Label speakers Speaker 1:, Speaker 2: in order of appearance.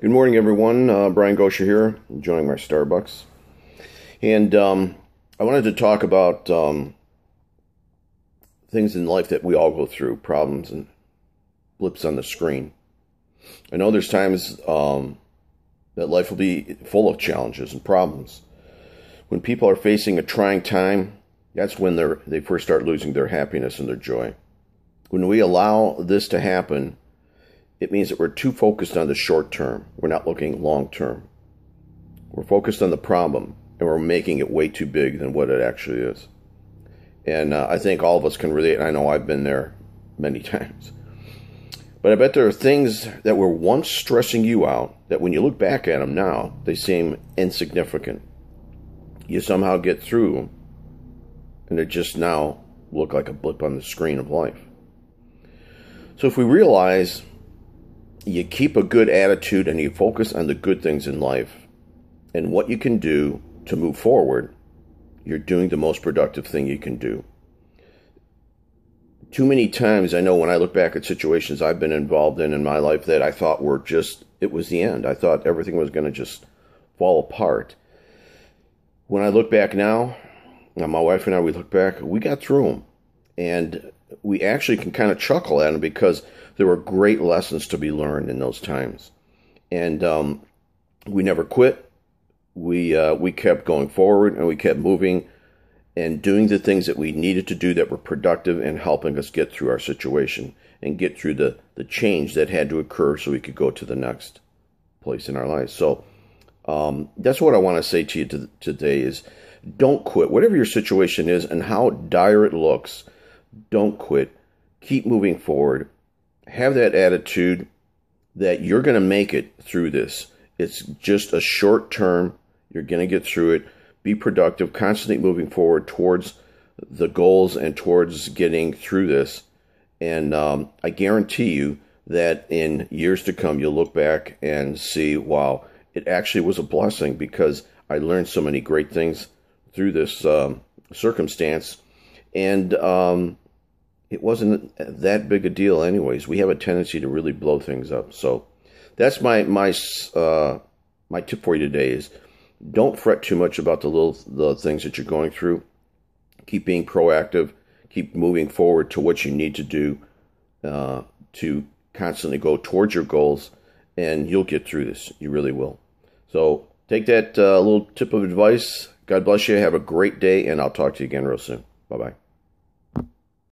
Speaker 1: Good morning, everyone. Uh, Brian Gosur here, enjoying my Starbucks. And um, I wanted to talk about um, things in life that we all go through, problems and blips on the screen. I know there's times um, that life will be full of challenges and problems. When people are facing a trying time, that's when they they first start losing their happiness and their joy. When we allow this to happen, it means that we're too focused on the short term. We're not looking long term. We're focused on the problem and we're making it way too big than what it actually is. And uh, I think all of us can relate. I know I've been there many times. But I bet there are things that were once stressing you out that when you look back at them now, they seem insignificant. You somehow get through and they just now look like a blip on the screen of life. So if we realize you keep a good attitude and you focus on the good things in life and what you can do to move forward, you're doing the most productive thing you can do. Too many times, I know when I look back at situations I've been involved in in my life that I thought were just, it was the end. I thought everything was going to just fall apart. When I look back now, my wife and I, we look back, we got through them. And we actually can kind of chuckle at them because there were great lessons to be learned in those times. And um, we never quit. We uh, we kept going forward and we kept moving and doing the things that we needed to do that were productive and helping us get through our situation and get through the, the change that had to occur so we could go to the next place in our lives. So um, that's what I want to say to you to, today is don't quit. Whatever your situation is and how dire it looks, don't quit. Keep moving forward. Have that attitude that you're going to make it through this. It's just a short term. You're going to get through it. Be productive, constantly moving forward towards the goals and towards getting through this. And um, I guarantee you that in years to come, you'll look back and see, wow, it actually was a blessing because I learned so many great things through this um, circumstance. And um, it wasn't that big a deal, anyways. We have a tendency to really blow things up. So that's my my uh, my tip for you today is don't fret too much about the little the things that you're going through. Keep being proactive. Keep moving forward to what you need to do uh, to constantly go towards your goals, and you'll get through this. You really will. So take that uh, little tip of advice. God bless you. Have a great day, and I'll talk to you again real soon. Bye bye.